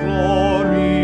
glory.